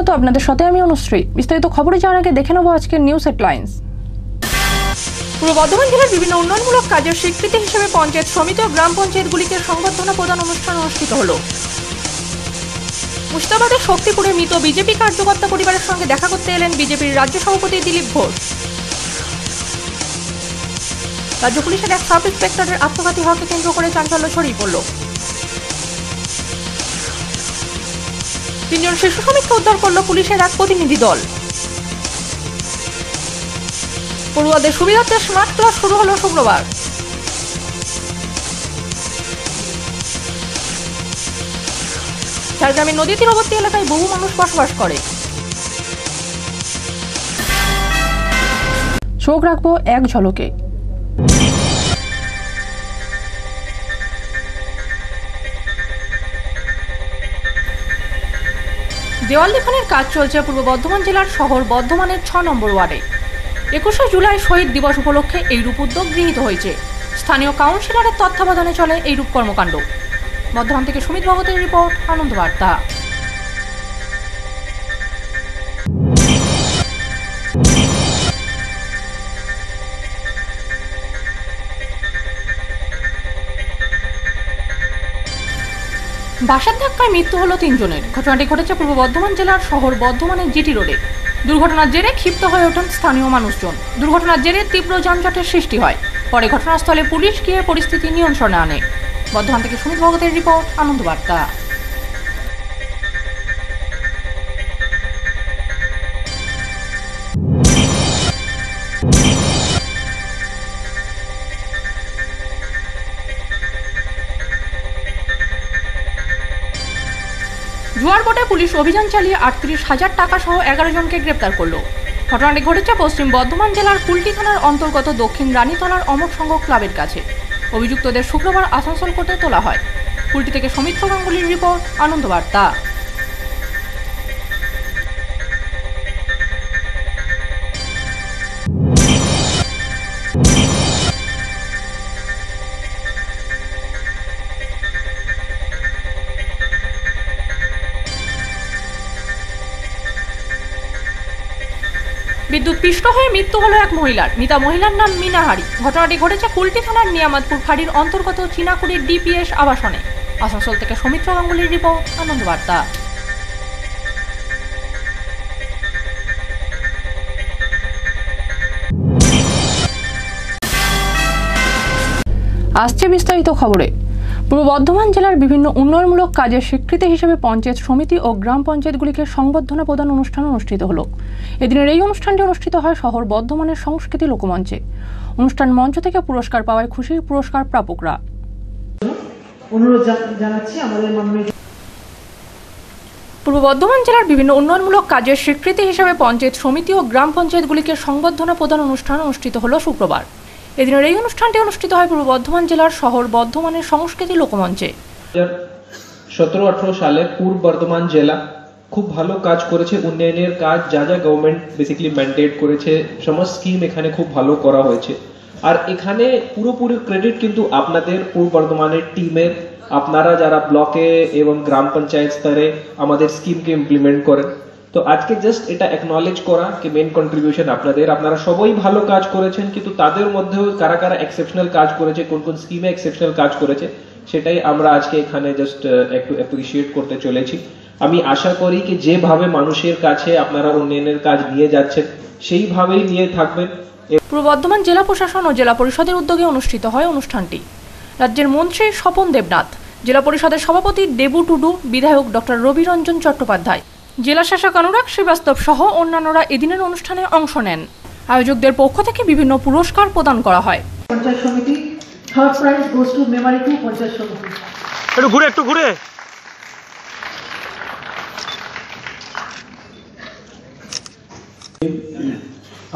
বার্তায় আপনাদের সাথে আমি অনুশ্রী। বিস্তারিত খবরে যাওয়ার আগে দেখে নেব আজকের নিউজ হেডলাইন্স পূর্ব বর্ধমান জেলার বিভিন্ন উন্নয়নমূলক কাজের স্বীকৃতি হিসেবে পঞ্চায়েত সমিতি ও গ্রাম পঞ্চায়েতগুলিকে সংবর্ধনা প্রদান অনুষ্ঠান অনুষ্ঠিত হলো। মুর্শিদাবাদের শক্তিপুরে মৃত বিজেপি কার্যকর্তা পরিবারের সঙ্গে দেখা করতে এলেন বিজেপির রাজ্য সভাপতি দিলীপ ঘোষ। রাজ্য পুলিশের এক সাব ইন্সপেক্টরের আত্মঘাতী হওয়াকে কেন্দ্র করে চাঞ্চল্য ছড়িয়ে পড়ল। তিনজন শিশু শ্রমিককে উদ্ধার করল পুলিশের এক প্রতিনিধি দল। পড়ুয়াদের সুবিধার্থে স্মার্ট ক্লাস শুরু হলো শুক্রবার। ঝাড়গ্রামের নদী তীরবর্তী এলাকায় বহু মানুষ বসবাস করে। চোখ রাখব এক ঝলকে। দেওয়াল লিখনের কাজ চলছে পূর্ব বর্ধমান জেলার শহর বর্ধমানের ছ নম্বর ওয়ার্ডে। একুশে জুলাই শহীদ দিবস উপলক্ষে এই রূপ উদ্যোগ গৃহীত হয়েছে। স্থানীয় কাউন্সিলরের তত্ত্বাবধানে চলে এই রূপ কর্মকাণ্ড। বর্ধমান থেকে সুমিত ভগতের রিপোর্ট আনন্দ বার্তা বাসার ধাক্কায় মৃত্যু হলো তিনজনের। ঘটনাটি ঘটেছে পূর্ব বর্ধমান জেলার শহর বর্ধমানের জিটি রোডে। দুর্ঘটনার জেরে ক্ষিপ্ত হয়ে ওঠেন স্থানীয় মানুষজন। দুর্ঘটনার জেরে তীব্র যানজটের সৃষ্টি হয়। পরে ঘটনাস্থলে পুলিশ গিয়ে পরিস্থিতি নিয়ন্ত্রণে আনে। বর্ধমান থেকে সুমিত ভগতের রিপোর্ট আনন্দ পুলিশ অভিযান চালিয়ে আটত্রিশ হাজার টাকা সহ এগারো জনকে গ্রেপ্তার করল। ঘটনাটি ঘটেছে পশ্চিম বর্ধমান জেলার কুলটি থানার অন্তর্গত দক্ষিণ রানীতলার অমর সংঘ ক্লাবের কাছে। অভিযুক্তদের শুক্রবার আসানসোল কোর্টে তোলা হয়। কুলটি থেকে সমিত্র গাঙ্গুলির রিপোর্ট আনন্দ পিষ্ট হয়ে মৃত্যু হলো এক মহিলার। মৃতা মহিলার নাম মিনাহারি। ঘটনাটি ঘটেছে কুলটি থানার নিয়ামতপুর ফাঁড়ির অন্তর্গত চিনাকুড়ির ডিপিএস আবাসনে। আসানসোল থেকে সৌমিত্র গাঙ্গুলির রিপোর্ট আনন্দ বার্তা আসছে বিস্তারিত খবরে। পূর্ব বর্ধমান জেলার বিভিন্ন উন্নয়নমূলক কাজের স্বীকৃতি হিসেবে পঞ্চায়েত সমিতি ও গ্রাম পঞ্চায়েতগুলিকে সংবর্ধনা প্রদান অনুষ্ঠান অনুষ্ঠিত হল। এদিনের এই অনুষ্ঠানটি অনুষ্ঠিত হয় শহর বর্ধমানের সংস্কৃতি লোকমঞ্চে। অনুষ্ঠান মঞ্চ থেকে পুরস্কার পাওয়ায় খুশি পুরস্কার প্রাপকরা। অনুরোধ জানাচ্ছি আমাদের মাননীয় পূর্ব বর্ধমান জেলার বিভিন্ন উন্নয়নমূলক কাজের স্বীকৃতি হিসেবে পঞ্চায়েত সমিতি ও গ্রাম পঞ্চায়েতগুলিকে সংবর্ধনা প্রদান অনুষ্ঠান অনুষ্ঠিত হল শুক্রবার। এদিনের এই অনুষ্ঠানটি অনুষ্ঠিত হয় পূর্ব বর্ধমান জেলার শহর বর্ধমানের সংস্কৃতি লোকমঞ্চে। সতেরো আঠারো সালে পূর্ব বর্ধমান জেলা খুব ভালো কাজ করেছে, উন্নয়নের কাজ যা যা গভর্নমেন্ট বেসিক্যালি ম্যান্ডেট করেছে, সমস্ত স্কিম এখানে খুব ভালো করা হয়েছে। আর এখানে পুরোপুরি ক্রেডিট কিন্তু আপনাদের পূর্ব বর্ধমানের টিমের আপনারা যারা ব্লকে এবং গ্রাম পঞ্চায়েত স্তরে আমাদের স্কিমকে ইমপ্লিমেন্ট করেন। তো আজকে জাস্ট এটা অ্যাকনলেজ করা কি মেন কন্ট্রিবিউশন আপনাদের। আপনারা সবাই ভালো কাজ করেছেন, কিন্তু তাদের মধ্যেও কারা কারা এক্সেপশনাল কাজ করেছে, কোন কোন স্কিমে এক্সেপশনাল কাজ করেছে, সেটাই আমরা আজকে এখানে জাস্ট একটু অ্যাপ্রিসিয়েট করতে চলেছি। আমি আশা করি কি যেভাবে মানুষের কাছে আপনারা উন্নয়নের কাজ নিয়ে যাচ্ছেন, সেইভাবেই নিয়ে থাকবেন। পূর্ব বর্ধমান জেলা প্রশাসন ও জেলা পরিষদের উদ্যোগে অনুষ্ঠিত হয় অনুষ্ঠানটি। রাজ্যের মন্ত্রী স্বপন দেবনাথ, জেলা পরিষদের সভাপতি দেবু টুডু, বিধায়ক ডক্টর রবি রঞ্জন চট্টোপাধ্যায়। জেলা শাসক অনুরাগ শ্রীবাস্তব সহ অন্যান্যরা এদিনের অনুষ্ঠানে অংশ নেন। আয়োজকদের পক্ষ থেকে বিভিন্ন পুরস্কার প্রদান করা হয়। পঞ্চায়েত সমিতি third prize goes to Memari to panchayat সমিতি। একটু ঘুরে একটু ঘুরে।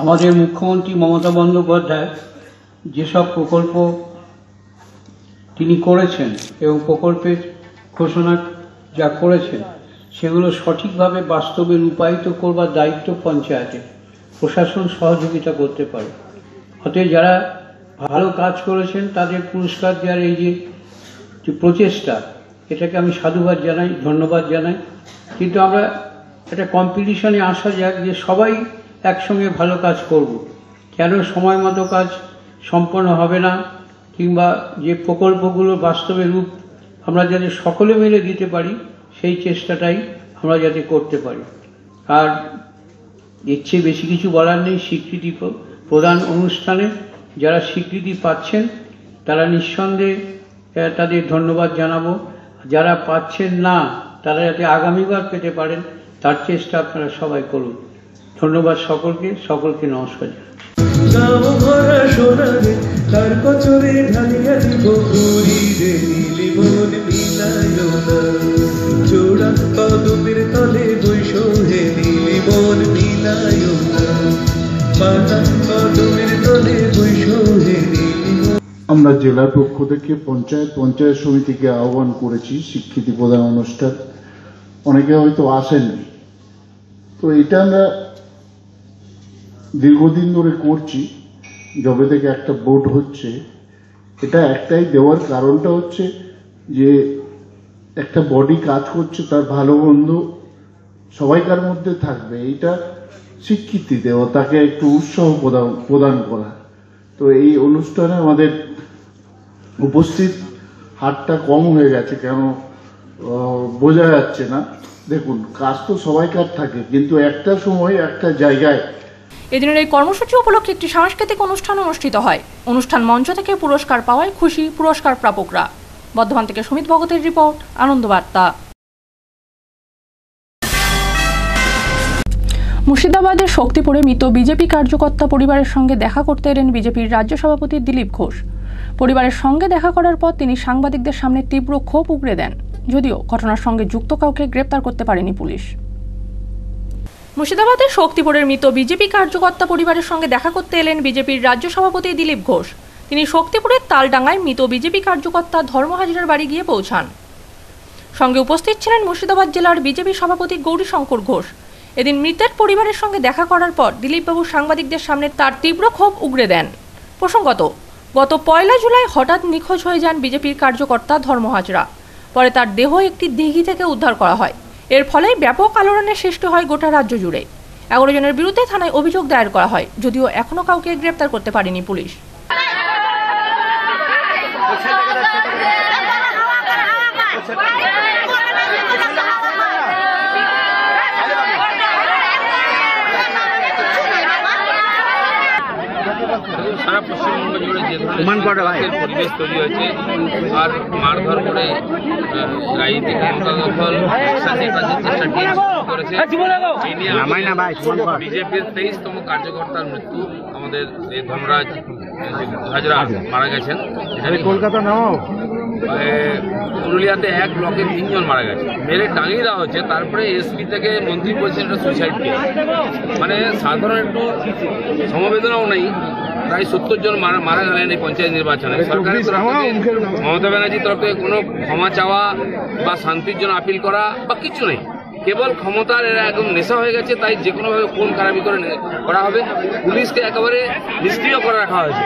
আমাদের মুখ্যমন্ত্রী মমতা বন্দ্যোপাধ্যায় যেসব প্রকল্প তিনি করেছেন এবং প্রকল্পের ঘোষণা যা করেছেন সেগুলো সঠিকভাবে বাস্তবে রূপায়িত করবার দায়িত্ব পঞ্চায়েতের। প্রশাসন সহযোগিতা করতে পারে। অতএব যারা ভালো কাজ করেছেন, তাদের পুরস্কার দেওয়ার এই যে প্রচেষ্টা, এটাকে আমি সাধুবাদ জানাই, ধন্যবাদ জানাই। কিন্তু আমরা একটা কম্পিটিশনে আসা যাক যে সবাই একসঙ্গে ভালো কাজ করব। কেন সময় মতো কাজ সম্পন্ন হবে না? কিংবা যে প্রকল্পগুলো বাস্তবে রূপ আমরা যাতে সকলে মিলে দিতে পারি সেই চেষ্টাটাই আমরা যাতে করতে পারি। আর চেয়ে বেশি কিছু বলার নেই। স্বীকৃতি প্র- প্রদান অনুষ্ঠানে যারা স্বীকৃতি পাচ্ছেন, তারা নিঃসন্দেহে তাদের ধন্যবাদ জানাব। যারা পাচ্ছেন না, তারা যাতে আগামীবার পেতে পারেন, তার চেষ্টা আপনারা সবাই করুন। ধন্যবাদ সকলকে সকলকে নমস্কার জানাচ্ছি। না কদমের তলে বৈশ হে নীলি মন মিলায় তলে বৈশ হে নীলি মন আমরা জেলার পক্ষ থেকে পঞ্চায়েত পঞ্চায়েত সমিতিকে আহ্বান করেছি স্বীকৃতি প্রদান অনুষ্ঠান। অনেকে হয়তো আসেননি। তো এটা আমরা দীর্ঘদিন ধরে করছি। যবে থেকে একটা বোর্ড হচ্ছে, এটা একটাই দেওয়ার কারণটা হচ্ছে যে একটা বডি কাজ করছে, তার ভালো মন্দ সবাইকার মধ্যে থাকবে, এইটা স্বীকৃতি দেওয়া, তাকে একটু উৎসাহ প্রদান প্রদান করা। তো এই অনুষ্ঠানে আমাদের উপস্থিত হারটা কম হয়ে গেছে, কেন বোঝা যাচ্ছে না। দেখুন, কাজ তো সবাইকার থাকে, কিন্তু একটা সময়, একটা জায়গায় এদিনের এই কর্মসূচি উপলক্ষে একটি সাংস্কৃতিক অনুষ্ঠান অনুষ্ঠিত হয়। অনুষ্ঠান মঞ্চ থেকে পুরস্কার পাওয়ায় খুশি পুরস্কার প্রাপকরা। বর্ধমান থেকে সুমিত ভগতের রিপোর্ট, আনন্দবার্তা। মুর্শিদাবাদের শক্তিপুরে মৃত বিজেপি কার্যকর্তা পরিবারের সঙ্গে দেখা করতে এলেন বিজেপির রাজ্য সভাপতি দিলীপ ঘোষ। পরিবারের সঙ্গে দেখা করার পর তিনি সাংবাদিকদের সামনে তীব্র ক্ষোভ উগড়ে দেন। যদিও ঘটনার সঙ্গে যুক্ত কাউকে গ্রেপ্তার করতে পারেনি পুলিশ। মুর্শিদাবাদের শক্তিপুরের মৃত বিজেপি কার্যকর্তা পরিবারের সঙ্গে দেখা করতে এলেন বিজেপির রাজ্য সভাপতি দিলীপ ঘোষ। তিনি শক্তিপুরের তালডাঙ্গায় মৃত বিজেপি কার্যকর্তা ধর্ম হাজরার বাড়ি গিয়ে পৌঁছান। সঙ্গে উপস্থিত ছিলেন মুর্শিদাবাদ জেলার বিজেপি সভাপতি গৌরীশঙ্কর ঘোষ। এদিন মৃতের পরিবারের সঙ্গে দেখা করার পর দিলীপবাবু সাংবাদিকদের সামনে তার তীব্র ক্ষোভ উগড়ে দেন। প্রসঙ্গত, গত পয়লা জুলাই হঠাৎ নিখোঁজ হয়ে যান বিজেপির কার্যকর্তা ধর্ম হাজরা। পরে তার দেহ একটি দিঘি থেকে উদ্ধার করা হয়। এর ফলে ব্যাপক আলোড়নের সৃষ্টি হয় গোটা রাজ্য জুড়ে। এগারো জনের বিরুদ্ধে থানায় অভিযোগ দায়ের করা হয়, যদিও এখনও কাউকে গ্রেপ্তার করতে পারেনি পুলিশ। সারা পশ্চিমবঙ্গ জুড়ে যে ধরনের পরিবেশ তৈরি হয়েছে আর মারধর করে আহ, রাজনীতি কেন্দ্র দখল শান্তি কাজের চেষ্টা করেছে বিজেপির তেইশতম কার্যকর্তার মৃত্যু আমাদের এই ধর্মরাজ হাজরা মারা গেছেন। কলকাতা নাও পুরুলিয়াতে এক ব্লকে তিনজন মারা গেছে। মেরে টাঙিয়ে দেওয়া হচ্ছে তারপরে এসপি থেকে মন্ত্রী বলছেন এটা সুইসাইড কেস মানে সাধারণ একটু সমবেদনাও নেই। প্রায় সত্তর জন মারা মারা গেলেন এই পঞ্চায়েত নির্বাচনে। সরকারের তরফ থেকে মমতা ব্যানার্জির তরফে থেকে কোনো ক্ষমা চাওয়া বা শান্তির জন্য আপিল করা বা কিছু নেই। কেবল ক্ষমতার এরা একদম নেশা হয়ে গেছে তাই যে কোনোভাবে কোন খারাপি করে করা হবে। পুলিশকে একেবারে নিষ্ক্রিয় করে রাখা হয়েছে।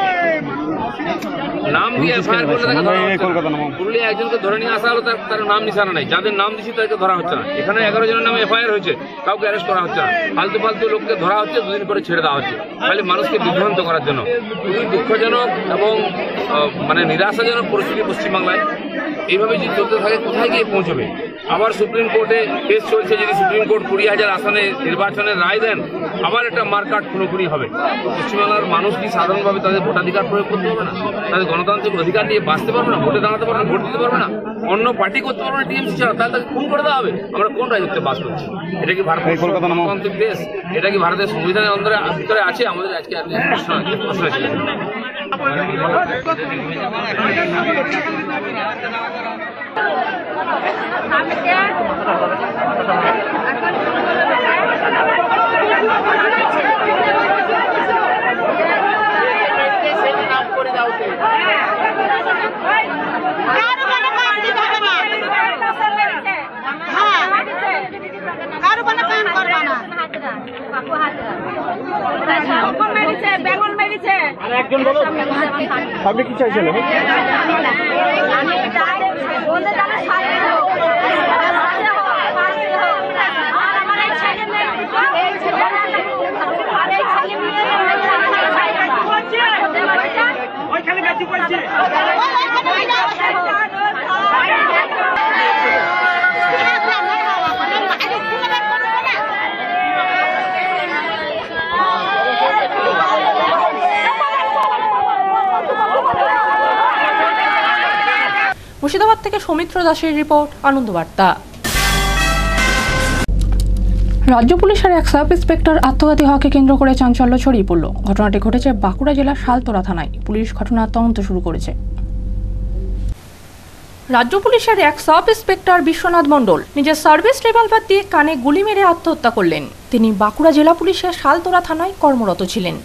নাম দিয়ে এফআইআর করলে তাকে ধরা হচ্ছে না। পুরুলিয়া একজনকে ধরে নিয়ে আসা হলো তার তার নাম নিশানা নাই। যাদের নাম দিচ্ছি তাদেরকে ধরা হচ্ছে না। এখানে এগারো জনের নামে এফআইআর হয়েছে কাউকে অ্যারেস্ট করা হচ্ছে না। ফালতু ফালতু লোককে ধরা হচ্ছে দুদিন পরে ছেড়ে দেওয়া হচ্ছে। খালি মানুষকে বিভ্রান্ত করার জন্য। খুবই দুঃখজনক এবং মানে নিরাশাজনক পরিস্থিতি পশ্চিমবাংলায়। এইভাবে যদি চলতে থাকে কোথায় গিয়ে পৌঁছবে? আবার সুপ্রিম কোর্টে কেস চলছে যদি সুপ্রিম কোর্ট কুড়ি হাজার আসনে নির্বাচনের রায় দেন আবার একটা মার্কাট পুরোপুরি হবে। পশ্চিমবাংলার মানুষ কি সাধারণভাবে তাদের ভোটাধিকার প্রয়োগ করতে পারবে না? তাদের গণতান্ত্রিক অধিকার নিয়ে বাঁচতে পারবে না ভোটে দাঁড়াতে পারবে না ভোট দিতে পারবে না? অন্য পার্টি করতে পারবে না টিএমসি ছাড়া তাহলে তাকে খুন করে দেওয়া হবে। আমরা কোন রাজত্বে বাস করছি? এটা কি ভারত গণতান্ত্রিক দেশ? এটা কি ভারতের সংবিধানের অন্তরে ভিতরে আছে? আমাদের আজকে আজকে প্রশ্ন আছে। প্রশ্ন আছে কারও কোনো কাম করবা না মেরেছে বেগুন মেরেছে আপনি কি চাইছেন আমি বলতে জানা শাস্তি হোক শাস্তি হোক, শাস্তি হোক। আর আমার এই ছেলে মুর্শিদাবাদ থেকে সৌমিত্র দাসের রিপোর্ট, আনন্দবার্তা। রাজ্য পুলিশের এক সাব ইন্সপেক্টর আত্মঘাতী হওয়াকে কেন্দ্র করে চাঞ্চল্য ছড়িয়ে পড়ল। ঘটনাটি ঘটেছে বাঁকুড়া জেলার শালতোরা থানায়। পুলিশ ঘটনার তদন্ত শুরু করেছে। রাজ্য পুলিশের এক সাব ইন্সপেক্টর বিশ্বনাথ মণ্ডল নিজের সার্ভিস রিভলভার দিয়ে কানে গুলি মেরে আত্মহত্যা করলেন। তিনি বাঁকুড়া জেলা পুলিশের শালতোরা থানায় কর্মরত ছিলেন।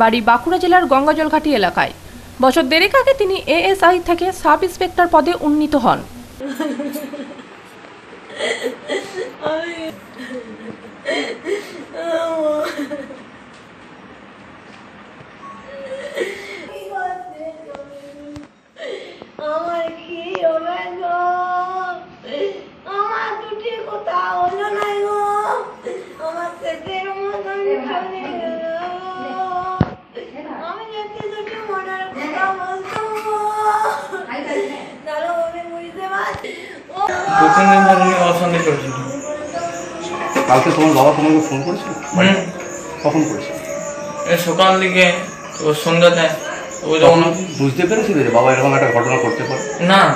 বাড়ি বাঁকুড়া জেলার গঙ্গাজলঘাটি এলাকায়। বছর দেড়েক আগে তিনি এএসআই থেকে সাব ইন্সপেক্টর পদে উন্নীত হন আমার কি হবে গো আমার দুটি কোথা হলো না গো আমার পেটের মতন চলে গেল আমি যদি দুটি মনের কথা বলতাম গো, তাহলে আমি বুঝতে পারছি ও কালকে তোমার বাবা তোমাকে ফোন করেছিল? কখন করেছিল? সকাল দিকে তো সন্ধ্যাতে ও যখন বুঝতে পেরেছিলে যে বাবা এরকম একটা ঘটনা করতে পারে? না।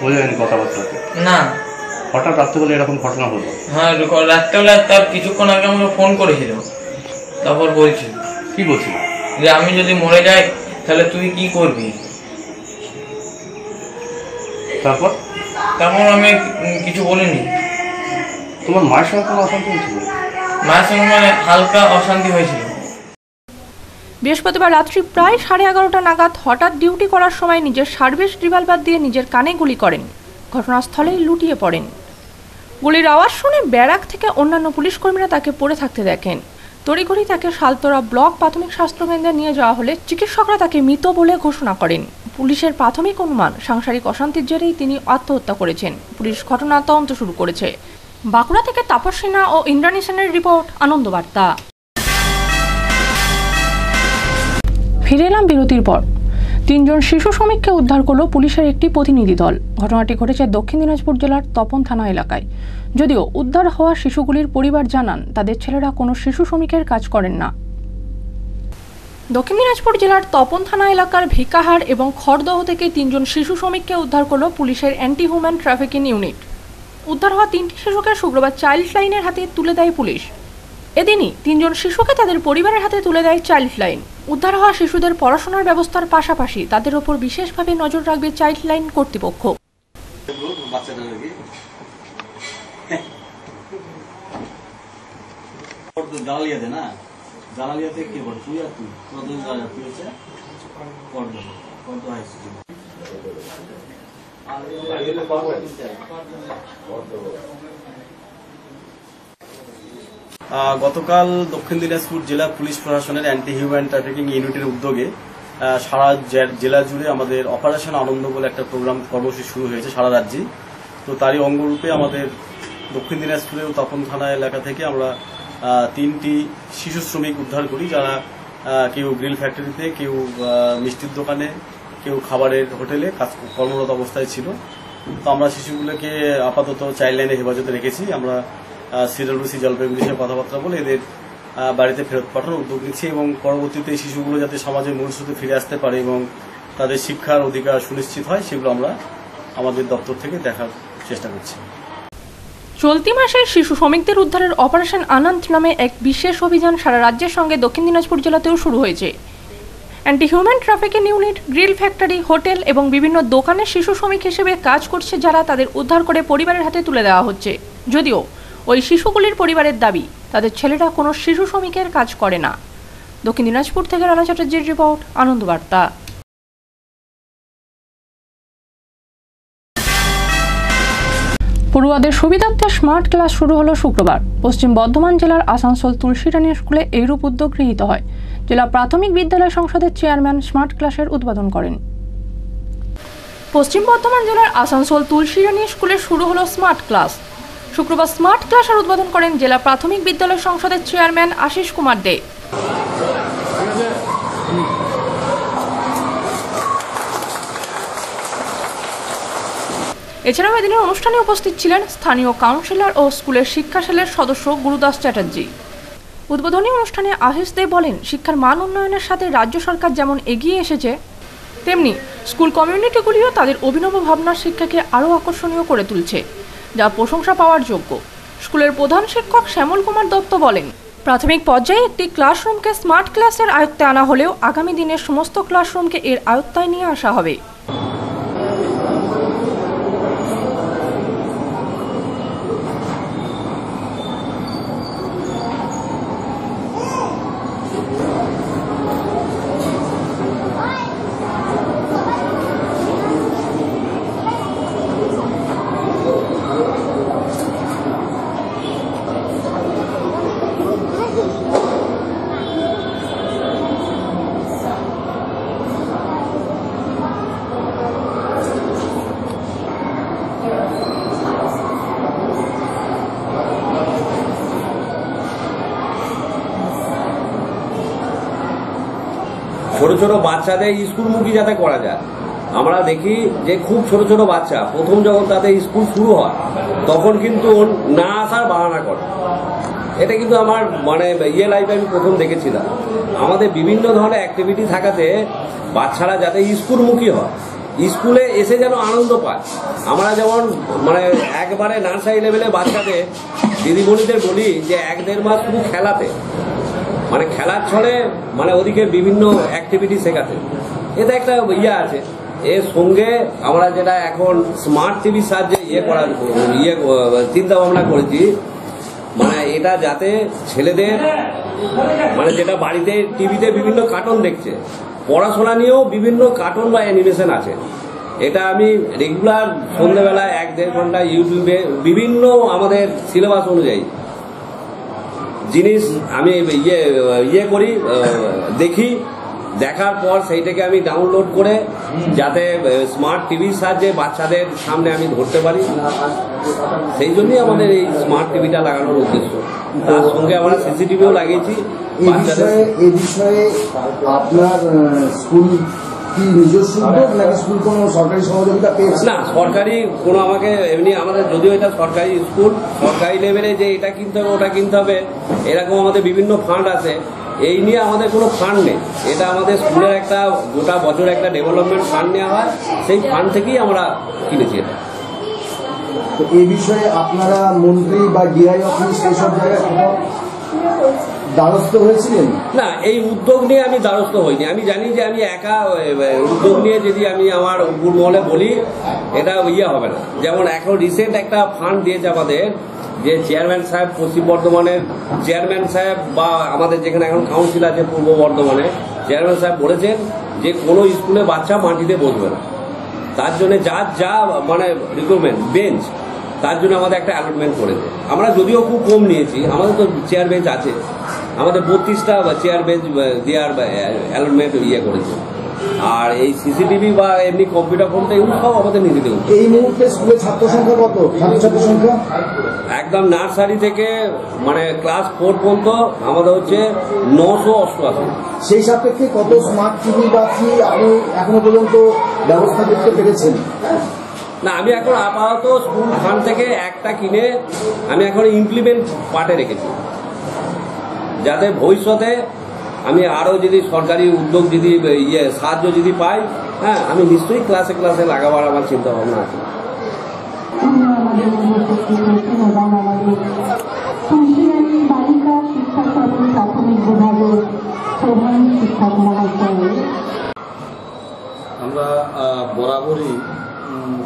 বোঝা যায়নি কথাবার্তাতে না। হঠাৎ রাত্রেবেলা এরকম ঘটনা হলো? হ্যাঁ রাত্রেবেলা তার কিছুক্ষণ আগে আমাকে ফোন করেছিল। তারপর বলছিল। কি বলছিল? যে আমি যদি মরে যাই তাহলে তুই কি করবি? তারপর? তারপর আমি কিছু বলিনি। তোমার মায়ের সঙ্গে কোনো অশান্তি হয়েছিল? মায়ের সঙ্গে মানে হালকা অশান্তি হয়েছিল। বৃহস্পতিবার রাত্রি প্রায় সাড়ে এগারোটা নাগাদ হঠাৎ ডিউটি করার সময় নিজের সার্ভিস রিভলভার দিয়ে নিজের কানে গুলি করেন। ঘটনাস্থলেই লুটিয়ে পড়েন। গুলির আওয়াজ শুনে ব্যারাক থেকে অন্যান্য পুলিশ কর্মীরা তাকে পড়ে থাকতে দেখেন। তড়িঘড়ি তাকে শালতোরা ব্লক প্রাথমিক স্বাস্থ্যকেন্দ্রে নিয়ে যাওয়া হলে চিকিৎসকরা তাকে মৃত বলে ঘোষণা করেন। পুলিশের প্রাথমিক অনুমান, সাংসারিক অশান্তির জেরেই তিনি আত্মহত্যা করেছেন। পুলিশ ঘটনার তদন্ত শুরু করেছে। বাঁকুড়া থেকে তাপস সিনহা ও ইন্দ্রাণী সেনের রিপোর্ট, আনন্দবার্তা। ফিরে এলাম বিরতির পর। তিনজন শিশু শ্রমিককে উদ্ধার করল পুলিশের একটি প্রতিনিধি দল। ঘটনাটি ঘটেছে দক্ষিণ দিনাজপুর জেলার তপন থানা এলাকায়। যদিও উদ্ধার হওয়া শিশুগুলির পরিবার জানান, তাদের ছেলেরা কোনো শিশু শ্রমিকের কাজ করেন না। দক্ষিণ দিনাজপুর জেলার তপন থানা এলাকার ভিকাহার এবং খড়দহ থেকে তিনজন শিশু শ্রমিককে উদ্ধার করল পুলিশের অ্যান্টি হিউম্যান ট্রাফিকিং ইউনিট উদ্ধার হওয়া তিনটি শিশুকে শুক্রবার চাইল্ড লাইনের হাতে তুলে দেয় পুলিশ। এদিনই তিনজন শিশুকে তাদের পরিবারের হাতে তুলে দেয় চাইল্ড লাইন। উদ্ধার হওয়া শিশুদের পড়াশোনার ব্যবস্থার পাশাপাশি তাদের ওপর বিশেষভাবে নজর রাখবে চাইল্ড লাইন কর্তৃপক্ষ। না। জানালিয়াতে কে বল? তুই আর তুই তুই হচ্ছে গতকাল দক্ষিণ দিনাজপুর জেলা পুলিশ প্রশাসনের অ্যান্টি হিউম্যান ট্রাফিকিং ইউনিটের উদ্যোগে সারা জেলা জুড়ে আমাদের অপারেশন আনন্দ বলে একটা প্রোগ্রাম কর্মসূচি শুরু হয়েছে সারা রাজ্যে। তো তারই অঙ্গরূপে আমাদের দক্ষিণ দিনাজপুরের তপন থানা এলাকা থেকে আমরা তিনটি শিশু শ্রমিক উদ্ধার করি যারা কেউ গ্রিল ফ্যাক্টরিতে, কেউ মিষ্টির দোকানে, কেউ খাবারের হোটেলে কর্মরত অবস্থায় ছিল। তো আমরা শিশুগুলোকে আপাতত চাইল্ড লাইনে হেফাজতে রেখেছি। আমরা সিডব্লিউসি জলপাইগুড়ি সাথে কথাবার্তা বলে এদের বাড়িতে ফেরত পাঠানোর উদ্যোগ নিচ্ছি এবং পরবর্তীতে শিশুগুলো যাতে সমাজের মূল ফিরে আসতে পারে এবং তাদের শিক্ষার অধিকার সুনিশ্চিত হয়, সেগুলো আমরা আমাদের দপ্তর থেকে দেখার চেষ্টা করছি। চলতি মাসে শিশু শ্রমিকদের উদ্ধারের অপারেশন আনন্দ নামে এক বিশেষ অভিযান সারা রাজ্যের সঙ্গে দক্ষিণ দিনাজপুর জেলাতেও শুরু হয়েছে। Anti human trafficking unit grill factory hotel এবং বিভিন্ন দোকানের শিশু শ্রমিক হিসেবে কাজ করছে যারা তাদের উদ্ধার করে পরিবারের হাতে তুলে দেওয়া হচ্ছে। যদিও ওই শিশুগুলির পরিবারের দাবি, তাদের ছেলেরা কোনো শিশু শ্রমিকের কাজ করে না। দক্ষিণ দিনাজপুর থেকে রানা চ্যাটার্জির রিপোর্ট, আনন্দবার্তা। পড়ুয়াদের সুবিধার্থে স্মার্ট ক্লাস শুরু হলো শুক্রবার। পশ্চিম বর্ধমান জেলার আসানসোল তুলসীরানী স্কুলে এইরূপ উদ্যোগ গৃহীত হয়। জেলা প্রাথমিক বিদ্যালয় সংসদের চেয়ারম্যান স্মার্ট ক্লাসের উদ্বোধন করেন। পশ্চিম বর্ধমান জেলার আসানসোল তুলসীরানী স্কুলে শুরু হলো স্মার্ট ক্লাস। শুক্রবার স্মার্ট ক্লাসের উদ্বোধন করেন জেলা প্রাথমিক বিদ্যালয় সংসদের চেয়ারম্যান আশিস কুমার দে। এছাড়াও এদিনের অনুষ্ঠানে উপস্থিত ছিলেন স্থানীয় কাউন্সিলর ও স্কুলের শিক্ষা সেলের সদস্য গুরুদাস চ্যাটার্জি। উদ্বোধনী অনুষ্ঠানে আহিস দে বলেন, শিক্ষার মান উন্নয়নের সাথে রাজ্য সরকার যেমন এগিয়ে এসেছে, তেমনি স্কুল কমিউনিটিগুলিও তাদের অভিনব ভাবনার শিক্ষাকে আরও আকর্ষণীয় করে তুলছে, যা প্রশংসা পাওয়ার যোগ্য। স্কুলের প্রধান শিক্ষক শ্যামল কুমার দত্ত বলেন, প্রাথমিক পর্যায়ে একটি ক্লাসরুমকে স্মার্ট ক্লাসের আয়ত্তে আনা হলেও আগামী দিনের সমস্ত ক্লাসরুমকে এর আয়ত্তায় নিয়ে আসা হবে। ছোট ছোট বাচ্চাদের স্কুলমুখী যাতে করা যায়। আমরা দেখি যে খুব ছোট ছোট বাচ্চা, প্রথম যখন তাদের স্কুল শুরু হয়, তখন কিন্তু না আসার বাহানা করে। এটা কিন্তু আমার মানে ইয়ে লাইফে আমি প্রথম দেখেছিলাম। আমাদের বিভিন্ন ধরনের অ্যাক্টিভিটি থাকাতে বাচ্চারা যাতে স্কুলমুখী হয়, স্কুলে এসে যেন আনন্দ পায়। আমরা যেমন মানে একবারে নার্সারি লেভেলে বাচ্চাদের দিদিমণিদের বলি যে এক দেড় মাস শুধু খেলাতে। মানে খেলার ছলে মানে ওদিকে বিভিন্ন অ্যাক্টিভিটি শেখাতে। এটা একটা ইয়ে আছে। এর সঙ্গে আমরা যেটা এখন স্মার্ট টিভির সাহায্যে ইয়ে করার ইয়ে চিন্তা ভাবনা করেছি। মানে এটা যাতে ছেলেদের মানে যেটা বাড়িতে টিভিতে বিভিন্ন কার্টুন দেখছে, পড়াশোনা নিয়েও বিভিন্ন কার্টুন বা অ্যানিমেশন আছে। এটা আমি রেগুলার সন্ধ্যেবেলায় এক দেড় ঘণ্টা ইউটিউবে বিভিন্ন আমাদের সিলেবাস অনুযায়ী জিনিস আমি ইয়ে ইয়ে করি দেখি। দেখার পর সেইটাকে আমি ডাউনলোড করে যাতে স্মার্ট টিভির সাহায্যে বাচ্চাদের সামনে আমি ধরতে পারি। সেই জন্যই আমাদের এই স্মার্ট টিভিটা লাগানোর উদ্দেশ্য। তার সঙ্গে আমরা সিসিটিভিও লাগিয়েছি। বাচ্চাদের বিষয়ে বিষয়ে আপনার স্কুল কি নিজস্ব উদ্যোগ নাকি স্কুল কোনো সরকারি সহযোগিতা পেয়েছে? না সরকারি কোনো আমাকে এমনি আমাদের যদিও এটা সরকারি স্কুল সরকারি লেভেলে যে এটা কিনতে হবে ওটা কিনতে হবে এরকম আমাদের বিভিন্ন ফান্ড আছে। এই নিয়ে আমাদের কোনো ফান্ড নেই। এটা আমাদের স্কুলের একটা গোটা বছর একটা ডেভেলপমেন্ট ফান্ড নেওয়া হয় সেই ফান্ড থেকেই আমরা কিনেছি এটা। তো এই বিষয়ে আপনারা মন্ত্রী বা ডিআই অফিস এইসব জায়গায় কোথাও দ্বারস্থ হয়েছিলেন? না, এই উদ্যোগ নিয়ে আমি দ্বারস্থ হইনি। আমি জানি যে আমি একা উদ্যোগ নিয়ে যদি আমি আমার মহলে বলি, এটা ইয়ে হবে না। যেমন এখন রিসেন্ট একটা ফান্ড দিয়েছে আমাদের, যে চেয়ারম্যান সাহেব পশ্চিম বর্ধমানের চেয়ারম্যান সাহেব বা আমাদের যেখানে এখন কাউন্সিল আছে পূর্ব বর্ধমানে চেয়ারম্যান সাহেব বলেছেন যে কোনো স্কুলে বাচ্চা মাটিতে বসবে না। তার জন্য যার যা মানে রিকোয়ারমেন্ট বেঞ্চ তার জন্য আমাদের একটা অ্যালটমেন্ট করেছে আমরা যদিও খুব কম নিয়েছি, আমাদের তো চেয়ার বেঞ্চ আছে। আমাদের বত্রিশটা চেয়ার বেঞ্চ দেওয়ার অ্যালটমেন্ট ইয়ে করেছে। আর এই সিসিটিভি বা এমনি কম্পিউটার ফোনটা এগুলো সব আমাদের নিজেদের। এই মুহূর্তে স্কুলের ছাত্র সংখ্যা কত? ছাত্রছাত্রী সংখ্যা? একদম নার্সারি থেকে মানে ক্লাস ফোর পর্যন্ত আমাদের হচ্ছে নশো অষ্টআশি। সেই সাপেক্ষে কত স্মার্ট টিভি বা কি আপনি এখনও পর্যন্ত ব্যবস্থা করতে পেরেছেন? না আমি এখন আপাতত স্কুল ফান্ড থেকে একটা কিনে আমি এখন ইমপ্লিমেন্ট পার্টে রেখেছি। যাতে ভবিষ্যতে আমি আরও যদি সরকারি উদ্যোগ যদি ইয়ে সাহায্য যদি পাই হ্যাঁ আমি নিশ্চয়ই ক্লাসে ক্লাসে লাগাবার আমার চিন্তা ভাবনা আছে। আমরা বরাবরই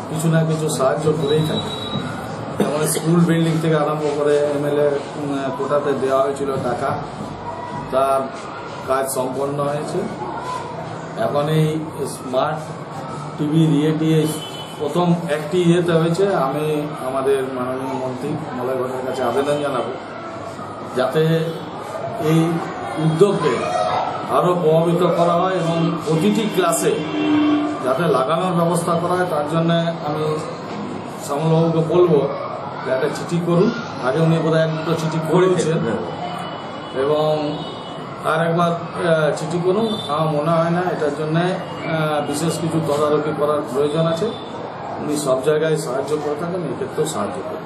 কিছু না কিছু সাহায্য করেই থাকি। স্কুল বিল্ডিং থেকে আরম্ভ করে এমএলএ কোটাতে দেওয়া হয়েছিল টাকা। তার কাজ সম্পন্ন হয়েছে। এখন এই স্মার্ট টিভি দিয়ে প্রথম একটি ইয়েতে হয়েছে, আমি আমাদের মাননীয় মন্ত্রী মলয় ঘটের কাছে আবেদন জানাব, যাতে এই উদ্যোগকে আরও প্রভাবিত করা হয় এবং প্রতিটি ক্লাসে যাতে লাগানোর ব্যবস্থা করা হয়, তার জন্য আমি শ্যামলবাবুকে বলব একটা চিঠি করুন। আগে উনি বোধ হয় দুটো চিঠি করেছেন। এবং আর একবার চিঠি করুন। আমার মনে হয় না এটার জন্য বিশেষ কিছু তদারকি করার প্রয়োজন আছে। উনি সব জায়গায় সাহায্য করে থাকেন এক্ষেত্রেও সাহায্য করেন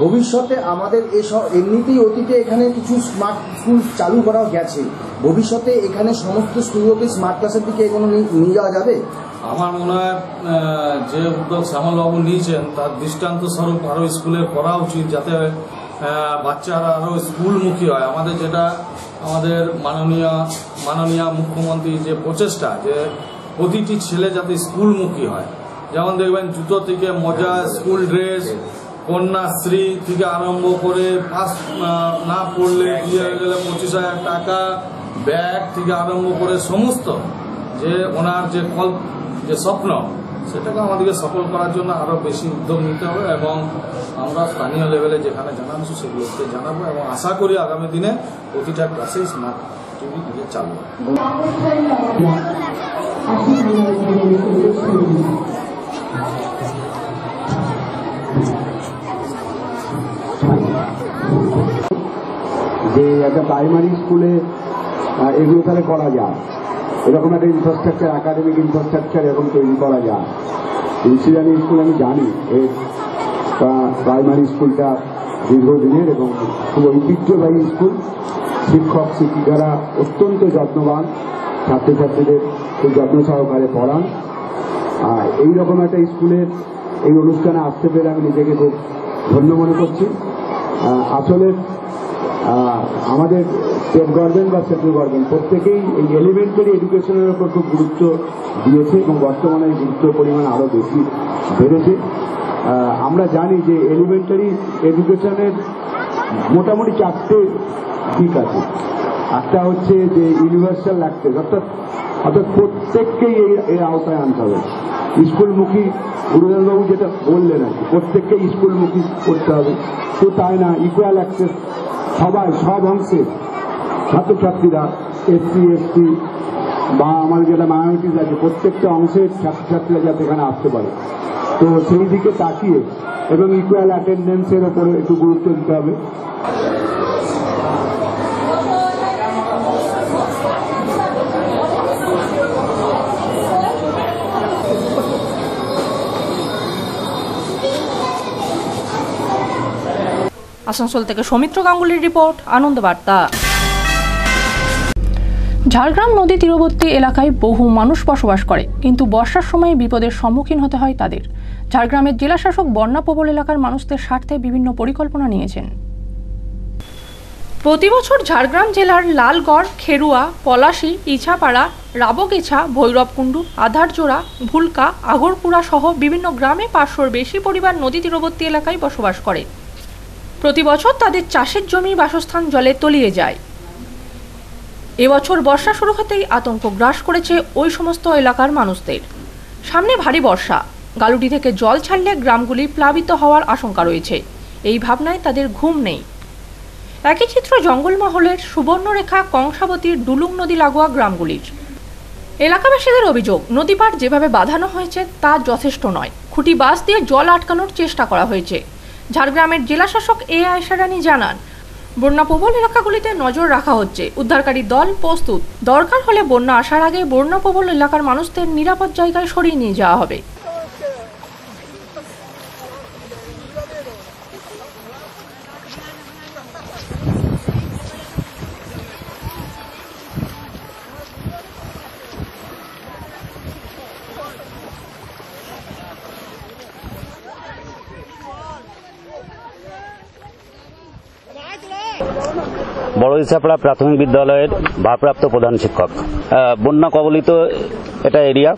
ভবিষ্যতে আমাদের এসব এমনিতেই অতীতে এখানে কিছু স্মার্ট স্কুল চালু করা গেছে। ভবিষ্যতে এখানে সমস্ত স্কুলগুলোকে স্মার্ট ক্লাসের দিকে এগুলো নিয়ে যাওয়া যাবে? আমার মনে হয় যে উদ্যোগ শ্যামলবাবু নিয়েছেন তার দৃষ্টান্ত স্বরূপ আরও স্কুলে করা উচিত যাতে বাচ্চারা আরও স্কুলমুখী হয়। আমাদের যেটা আমাদের মাননীয় মাননীয় মুখ্যমন্ত্রী যে প্রচেষ্টা যে প্রতিটি ছেলে যাতে স্কুলমুখী হয়। যেমন দেখবেন জুতো থেকে মজা স্কুল ড্রেস কন্যাশ্রী থেকে আরম্ভ করে পাস না পড়লে বিয়ে হয়ে গেলে পঁচিশ হাজার টাকা ব্যাগ থেকে আরম্ভ করে সমস্ত যে ওনার যে কল্প যে স্বপ্ন, সেটাকে আমাদেরকে সফল করার জন্য আরও বেশি উদ্যোগ নিতে হবে এবং আমরা স্থানীয় লেভেলে যেখানে জানানো সেগুলোকে জানাব এবং আশা করি আগামী দিনে প্রতিটা ক্লাসেই স্মার্ট টিভি দিয়ে চালু যে একটা প্রাইমারি স্কুলে এগুলো তাহলে করা যায়। এরকম একটা ইনফ্রাস্ট্রাকচার একাডেমিক ইনফ্রাস্ট্রাকচার এরকম তৈরি করা যায়। ইনসিডানি স্কুল আমি জানি, এর প্রাইমারি স্কুলটা দীর্ঘদিনের এবং খুব ঐতিহ্যবাহী স্কুল শিক্ষক, শিক্ষিকারা অত্যন্ত যত্নবান, ছাত্রছাত্রীদের খুব যত্ন সহকারে পড়ান। আর এইরকম একটা স্কুলের এই অনুষ্ঠানে আসতে পেরে আমি নিজেকে খুব ধন্য মনে করছি। আসলে আমাদের স্টেট গভর্নমেন্ট বা সেন্ট্রাল গভর্নমেন্ট প্রত্যেকেই এই এলিমেন্টারি এডুকেশনের উপর খুব গুরুত্ব দিয়েছে এবং বর্তমানে এই গুরুত্বের পরিমাণ আরও বেশি বেড়েছে। আমরা জানি যে এলিমেন্টারি এডুকেশনের মোটামুটি চারটে দিক আছে। একটা হচ্ছে যে ইউনিভার্সাল অ্যাক্সেস অর্থাৎ অর্থাৎ প্রত্যেককেই এই এর আওতায় আনতে হবে। স্কুলমুখী গুরুদাসবাবু যেটা বললেন আর কি, প্রত্যেককেই স্কুলমুখী করতে হবে। তো তাই না ইকুয়াল অ্যাক্সেস সবাই সব অংশে ছাত্রছাত্রীরা এসসি, এসটি বা আমার যেটা মাইনরিটিস আছে প্রত্যেকটা অংশের ছাত্রছাত্রীরা যাতে এখানে আসতে পারে। তো সেই দিকে তাকিয়ে এবং ইকুয়াল অ্যাটেন্ডেন্সের ওপরে একটু গুরুত্ব দিতে হবে। আসানসোল থেকে সৌমিত্র গাঙ্গুলির রিপোর্ট আনন্দ বার্তা ঝাড়গ্রাম নদী তীরবর্তী এলাকায় বহু মানুষ বসবাস করে কিন্তু বর্ষার সময় বিপদের সম্মুখীন হতে হয় তাদের। ঝাড়গ্রামের জেলাশাসক বন্যা প্রবল এলাকার মানুষদের স্বার্থে বিভিন্ন পরিকল্পনা নিয়েছেন। প্রতি বছর ঝাড়গ্রাম জেলার লালগড় খেরুয়া পলাশী ইছাপাড়া রাবগেছা ভৈরবকুণ্ডু আধারজোড়া ভুলকা আগরপুরা সহ বিভিন্ন গ্রামে পাঁচশোর বেশি পরিবার নদী তীরবর্তী এলাকায় বসবাস করে। প্রতি বছর তাদের চাষের জমি বাসস্থান জলে তলিয়ে যায়। এবছর বর্ষা শুরু হতেই আতঙ্ক গ্রাস করেছে ওই সমস্ত এলাকার মানুষদের। সামনে ভারী বর্ষা। গালুটি থেকে জল ছাড়লে গ্রামগুলি প্লাবিত হওয়ার আশঙ্কা রয়েছে। এই ভাবনায় তাদের ঘুম নেই। একই চিত্র জঙ্গলমহলের সুবর্ণরেখা কংসাবতীর ডুলুং নদী লাগোয়া গ্রামগুলির। এলাকাবাসীদের অভিযোগ নদী পার যেভাবে বাঁধানো হয়েছে তা যথেষ্ট নয়। খুঁটি বাস দিয়ে জল আটকানোর চেষ্টা করা হয়েছে। ঝাড়গ্রামের জেলাশাসক এ আয়সা রানী জানান, বন্যা প্রবল এলাকাগুলিতে নজর রাখা হচ্ছে। উদ্ধারকারী দল প্রস্তুত। দরকার হলে বন্যা আসার আগে বন্যা প্রবল এলাকার মানুষদের নিরাপদ জায়গায় সরিয়ে নিয়ে যাওয়া হবে। বড় ইসাপড়া প্রাথমিক বিদ্যালয়ের ভারপ্রাপ্ত প্রধান শিক্ষক। বন্যা কবলিত এটা এরিয়া।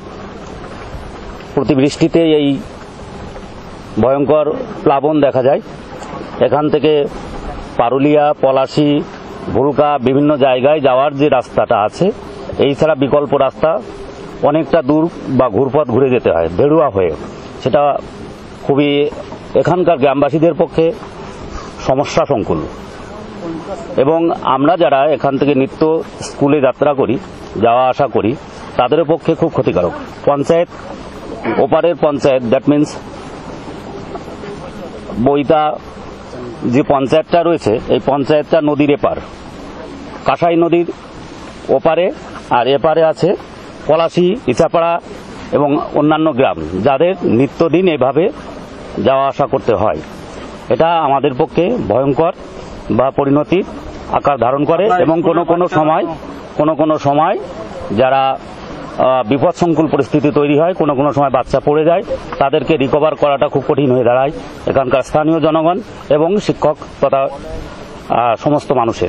প্রতি বৃষ্টিতে এই ভয়ঙ্কর প্লাবন দেখা যায়। এখান থেকে পারুলিয়া, পলাশী, ভুলকা বিভিন্ন জায়গায় যাওয়ার যে রাস্তাটা আছে, এই ছাড়া বিকল্প রাস্তা অনেকটা দূর বা ঘুরপথ ঘুরে যেতে হয়, বেড়ুয়া হয়ে। সেটা খুবই এখানকার গ্রামবাসীদের পক্ষে সমস্যা সংকুল। এবং আমরা যারা এখান থেকে নিত্য স্কুলে যাত্রা করি, যাওয়া আসা করি, তাদের পক্ষে খুব ক্ষতিকারক। পঞ্চায়েত, ওপারের পঞ্চায়েত দ্যাট মিন্স বইতা যে পঞ্চায়েতটা রয়েছে, এই পঞ্চায়েতটা নদীর এপার। কাঁসাই নদীর ওপারে আর এপারে আছে পলাশি ইচাপাড়া এবং অন্যান্য গ্রাম, যাদের নিত্যদিন এভাবে যাওয়া আসা করতে হয়। এটা আমাদের পক্ষে ভয়ঙ্কর। বা পরিণতির আকার ধারণ করে এবং কোনো কোনো সময় কোনো কোনো সময় যারা বিপদসংকুল পরিস্থিতি তৈরি হয় কোনো কোনো সময় বাচ্চা পড়ে যায় তাদেরকে রিকভার করাটা খুব কঠিন হয়ে দাঁড়ায় এখানকার স্থানীয় জনগণ এবং শিক্ষক তথা সমস্ত মানুষের।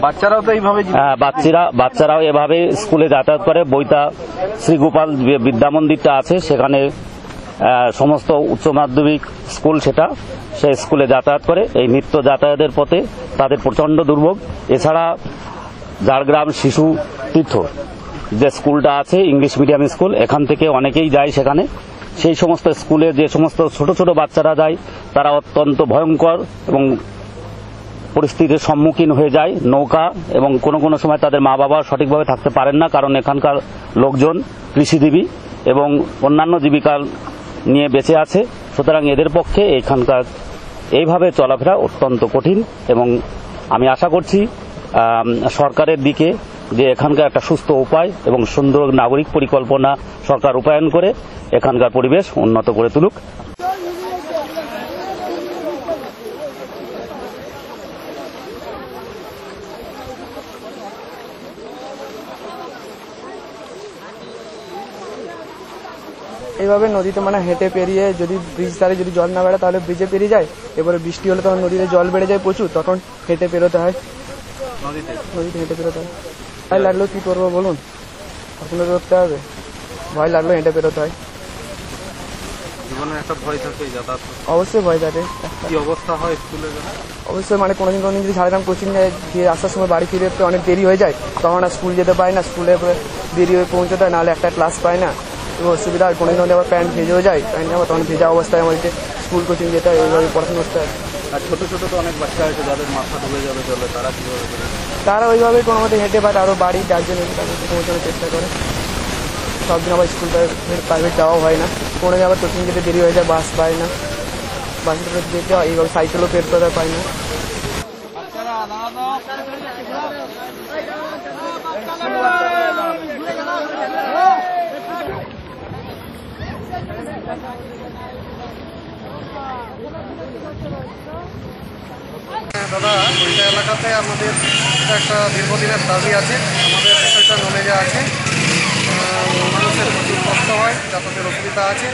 বাচ্চারাও তো এইভাবে হ্যাঁ, বাচ্চারা বাচ্চারাও এভাবে স্কুলে যাতায়াত করে। বইতা শ্রীগোপাল বি- বিদ্যা মন্দিরটা আছে সেখানে সমস্ত উচ্চ মাধ্যমিক স্কুল সেটা সে স্কুলে যাতায়াত করে, এই নিত্য যাতায়াতের পথে তাদের প্রচণ্ড দুর্ভোগ। এছাড়া ঝাড়গ্রাম শিশু তীর্থ, যে স্কুলটা আছে, ইংলিশ মিডিয়াম স্কুল, এখান থেকে অনেকেই যায় সেখানে। সেই সমস্ত স্কুলে যে সমস্ত ছোট ছোট বাচ্চারা যায়, তারা অত্যন্ত ভয়ঙ্কর এবং পরিস্থিতির সম্মুখীন হয়ে যায়। নৌকা এবং কোনো কোনো সময় তাদের মা বাবা সঠিকভাবে থাকতে পারেন না, কারণ এখানকার লোকজন কৃষিজীবী এবং অন্যান্য জীবিকা নিয়ে বেঁচে আছে। সুতরাং এদের পক্ষে এখানকার এইভাবে চলাফেরা অত্যন্ত কঠিন এবং আমি আশা করছি সরকারের দিকে যে এখানকার একটা সুস্থ উপায় এবং সুন্দর নাগরিক পরিকল্পনা সরকার রূপায়ণ করে এখানকার পরিবেশ উন্নত করে তুলুক। এইভাবে নদীতে মানে হেঁটে পেরিয়ে যদি ব্রিজ ধারে যদি জল না বেড়ে তাহলে ব্রিজে পেরিয়ে যায়। এবারে বৃষ্টি হলে তখন নদীতে জল বেড়ে যায় প্রচুর তখন হেঁটে পেরোতে হয়। নদীতে? হেঁটে পেরোতে হয়। ভয় লাগল কি করব বলুন? আপনাদের করতে হবে। ভয় লাগল হেঁটে পেরোতে হয়। জীবনের একটা ভয় থাকে যাতায়াত অবশ্যই ভয় থাকে। কি অবস্থা হয় স্কুলে অবশ্যই মানে কোনোদিন কোনোদিন যদি ঝাড়গ্রাম কোচিং আসার সময় বাড়ি ফিরে অনেক দেরি হয়ে যায় তখন আর স্কুল যেতে পারি না। স্কুলে দেরি হয়ে পৌঁছতে হয় নাহলে একটা ক্লাস পাই না। অসুবিধা হয় কোনোদিন কোনোদিন আবার প্যান্ট ভেজেও যায় প্যান্ট জামা তখন ভেজা অবস্থায় আমাদেরকে স্কুল কোচিং যেতে হয় এইভাবে পড়াশোনা করতে হয় আর ছোট ছোট তো অনেক বাচ্চা আছে যাদের মাথা ডুবে যাবে জলে তারা কীভাবে তারা ওইভাবে কোনো মতে হেঁটে পায় আরও বাড়ি গার্জেন তাদেরকে পৌঁছানোর চেষ্টা করে সব দিন আবার স্কুল প্রাইভেট যাওয়াও হয় না কোনো দিন আবার কোচিং যেতে দেরি হয়ে যায় বাস পায় না বাসে যেতে হয় এইভাবে সাইকেলও বের করে পায় না হ্যাঁ, দাদা, ওইটা এলাকাতে আমাদের একটা দীর্ঘদিনের দাবি আছে। আমাদের বিষয়টা নলেজে আছে মানুষের প্রচুর কষ্ট হয়, যাতায়াতের অসুবিধা আছে।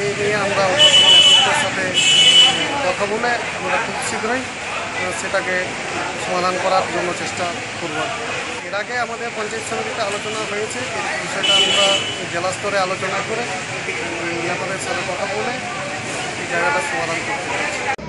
এই নিয়ে আমরা ঊর্ধ্বতন সাথে কথা বলে আমরা খুব শীঘ্রই সেটাকে সমাধান করার জন্য চেষ্টা করব। এর আগে আমাদের পঞ্চায়েত সমিতিতে আলোচনা হয়েছে সেটা আমরা জেলা স্তরে আলোচনা করে নিরাপদের সাথে কথা বলে এই জায়গাটা সমাধান করতে চাইছি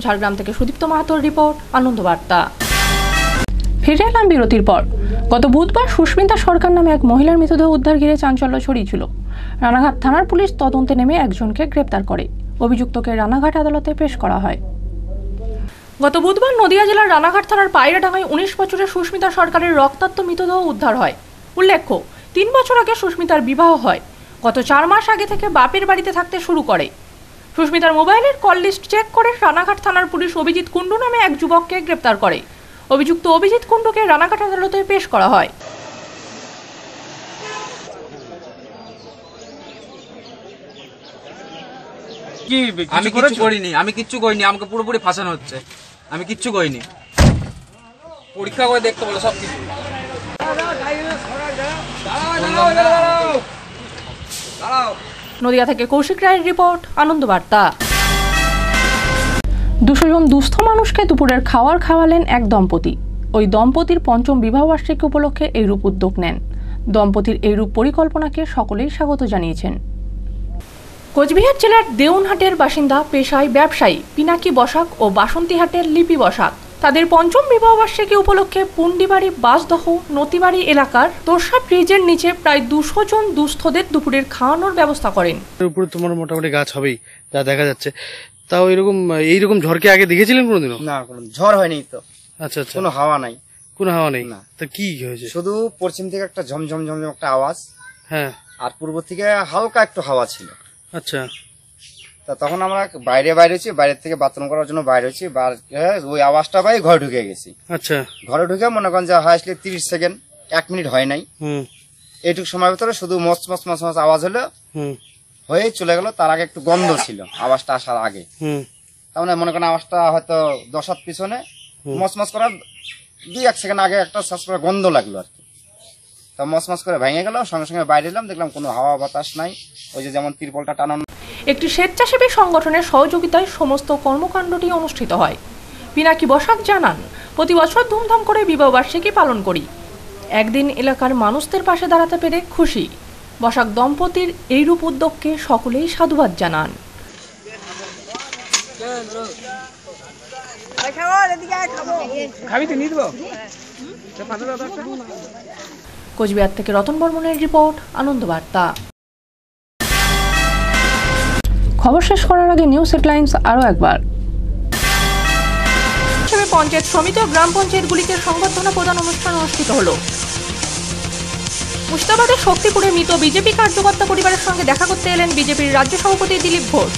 ঝাড়গ্রাম থেকে সুদীপ্ত মাহাতোর রিপোর্ট, আনন্দবার্তা। ফিরে এলাম বিরতির পর। গত বুধবার সুস্মিতা সরকার নামে এক মহিলার মৃতদেহ উদ্ধার ঘিরে চাঞ্চল্য ছড়িয়েছিল। রানাঘাট থানার পুলিশ তদন্তে নেমে একজনকে গ্রেপ্তার করে। অভিযুক্তকে রানাঘাট আদালতে পেশ করা হয়। গত বুধবার নদিয়া জেলার রানাঘাট থানার পায়রাডাঙ্গায় উনিশ বছরের সুস্মিতা সরকারের রক্তাক্ত মৃতদেহ উদ্ধার হয়। উল্লেখ্য, তিন বছর আগে সুস্মিতার বিবাহ হয়। গত চার মাস আগে থেকে বাপের বাড়িতে থাকতে শুরু করে। সুস্মিতার মোবাইলের কল লিস্ট চেক করে রানাঘাট থানার পুলিশ অভিজিৎ কুণ্ডু নামে এক যুবককে গ্রেপ্তার করে। অভিযুক্ত অভিজিৎ কুণ্ডুকে রানাঘাট আদালতে পেশ করা হয়। আমি কিচ্ছু করিনি আমি কিচ্ছু করিনি আমাকে পুরোপুরি ফাঁসানো হচ্ছে। আমি কিচ্ছু করিনি। পরীক্ষা করে দেখতে বলো সব কিছু নদিয়া থেকে কৌশিক রায়ের রিপোর্ট, আনন্দবার্তা। দুশো জন দুস্থ মানুষকে দুপুরের খাওয়ার খাওয়ালেন এক দম্পতি। ওই দম্পতির পঞ্চম বিবাহবার্ষিকী উপলক্ষে এইরূপ উদ্যোগ নেন। দম্পতির এইরূপ পরিকল্পনাকে সকলেই স্বাগত জানিয়েছেন। কোচবিহার জেলার দেউনহাটের বাসিন্দা, পেশায় ব্যবসায়ী, পিনাকি বসাক ও বাসন্তীহাটের লিপি বসাক। তাদের পঞ্চম বিবাহবার্ষিকী উপলক্ষে পুন্ডিবাড়ি বাসদহ নতিবাড়ি এলাকার তোরসা ব্রিজের নিচে প্রায় দুশো জন দুস্থদের দুপুরের খাওয়ানোর ব্যবস্থা করেন। এর উপরে তোমার মোটামুটি গাছ হবেই যা দেখা যাচ্ছে। তাও এরকম এইরকম ঝড়কে আগে দেখেছিলেন কোনোদিনও? না কোনো ঝড় হয়নি তো। আচ্ছা আচ্ছা। কোনো হাওয়া নাই। কোনো হাওয়া নেই? না। তা কি হয়েছে? শুধু পশ্চিম থেকে একটা ঝমঝম ঝমঝম একটা আওয়াজ। হ্যাঁ। আর পূর্ব থেকে হালকা একটু হাওয়া ছিল। আচ্ছা। তা তখন আমরা বাইরে বাইরে হচ্ছি বাইরে থেকে বাথরুম করার জন্য বাইরে হচ্ছি হ্যাঁ, ওই আওয়াজটা পাই ঘরে ঢুকে গেছি। আচ্ছা। ঘরে ঢুকে মনে করেন যে হাসলে তিরিশ সেকেন্ড এক মিনিট হয় নাই। হুম। এইটুকু সময়ের ভিতরে শুধু মস মস মস মস আওয়াজ হলো হয়ে চলে গেল তার আগে একটু গন্ধ ছিল আওয়াজটা আসার আগে। তার মানে মনে করেন আওয়াজটা হয়তো দশ হাত পিছনে মস মস করার দুই এক সেকেন্ড আগে একটা শ্বাস করে গন্ধ লাগল আর কি। তা মস মস করে ভেঙে গেল সঙ্গে সঙ্গে বাইরে এলাম দেখলাম কোনো হাওয়া বাতাস নাই ওই যে যেমন তিরপলটা টানানো একটি স্বেচ্ছাসেবী সংগঠনের সহযোগিতায় সমস্ত কর্মকাণ্ডটি অনুষ্ঠিত হয়। পিনাকি বসাক জানান, প্রতি বছর ধুমধাম করে বিবাহবার্ষিকী পালন করি। একদিন এলাকার মানুষদের পাশে দাঁড়াতে পেরে খুশি। বসাক দম্পতির এইরূপ উদ্যোগকে সকলেই সাধুবাদ জানান। কোচবিহার থেকে রতন বর্মনের রিপোর্ট আনন্দ বার্তা খবর শেষ করার আগে নিউজ হেডলাইন্স আরও একবার। পঞ্চায়েত সমিতি ও গ্রাম পঞ্চায়েতগুলিকে সংবর্ধনা প্রদান অনুষ্ঠান অনুষ্ঠিত হলো। মুর্শিদাবাদের শক্তিপুরে মৃত বিজেপি কার্যকর্তা পরিবারের সঙ্গে দেখা করতে এলেন বিজেপির রাজ্য সভাপতি দিলীপ ঘোষ।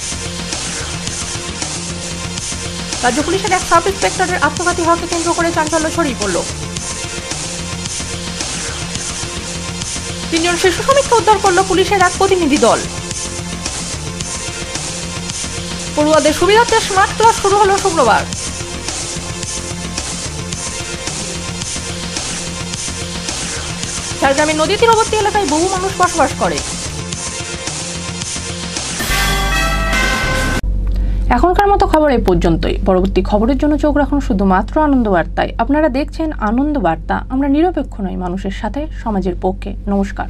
রাজ্য পুলিশের এক সাব ইন্সপেক্টরের আত্মঘাতী হওয়াকে কেন্দ্র করে চাঞ্চল্য ছড়িয়ে পড়ল। তিনজন শিশু শ্রমিককে উদ্ধার করল পুলিশের এক প্রতিনিধি দল। পড়ুয়াদের সুবিধার্থে স্মার্ট ক্লাস শুরু হলো শুক্রবার। ঝাড়গ্রামের নদী তীরবর্তী এলাকায় বহু মানুষ বসবাস করে। এখনকার মতো খবর এ পর্যন্তই। পরবর্তী খবরের জন্য চোখ রাখুন শুধুমাত্র আনন্দ বার্তায় আপনারা দেখছেন আনন্দ বার্তা আমরা নিরপেক্ষ নই মানুষের সাথে, সমাজের পক্ষে। নমস্কার।